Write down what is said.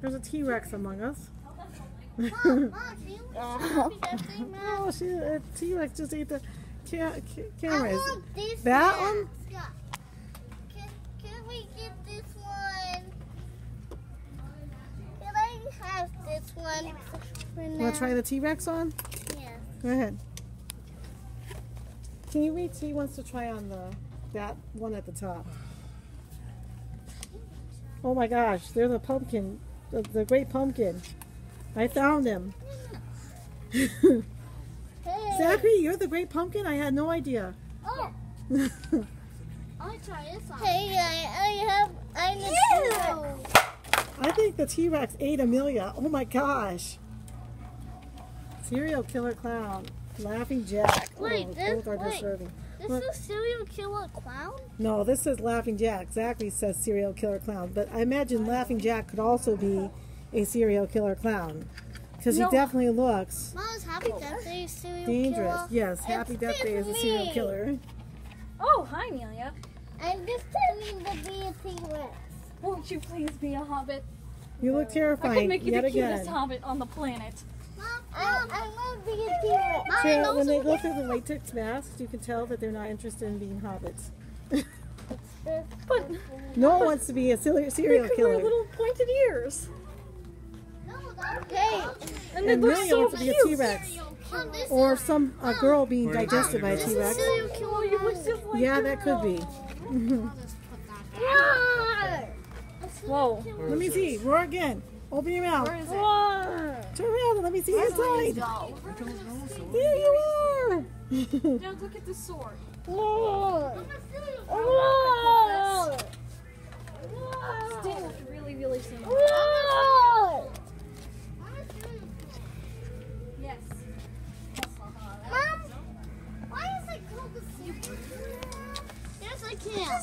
There's a T-Rex among us. Mom, Mom, can you happy birthday, Mom? oh, she, a T-Rex just ate the ca- ca- I cameras. want this That one. Can, can we get this one? Can I have this one? Want to try the T-Rex on? Yeah. Go ahead. Can you read? He wants to try on the that one at the top. Oh my gosh, they're the pumpkin, the, the great pumpkin. I found him. Hey. Zachary, you're the great pumpkin? I had no idea. Oh. I'll try this one. Hey, I, I have. I need I think the T-Rex ate Amelia. Oh my gosh. Serial killer clown. Laughing Jack. Oh, wait, oh, this- both are wait. disturbing. This Look. is serial killer clown? No, this is Laughing Jack. Zachary says serial killer clown, but I imagine Laughing Jack could also be a serial killer clown because No. he definitely looks Mom's happy death day serial dangerous. killer. Yes, Happy It's Death Day is a serial me. killer. Oh, hi, Amelia. I'm just turning to be a T-Rex. Won't you please be a hobbit? You look terrifying. I terrifying could make you yet the cutest again. hobbit on the planet. Mom, I, I want to be. So when they go through the latex masks, you can tell that they're not interested in being hobbits. But No one wants to be a serial they serial could wear killer. little pointed ears. Hey, And they And look Amelia so wants to be a cute. T-Rex. Or some a girl being digested by a this is T-Rex. serial killer. Oh, you look just like Yeah, that could be. Roar! Whoa. Let me see. Roar again. Open your mouth. Where is it? Roar. Turn around and let me see your side. There you are. Now look at the sword. Oh, Stand up really, really soon. Roar! Yes. Mom, why is it called the Yes, I can.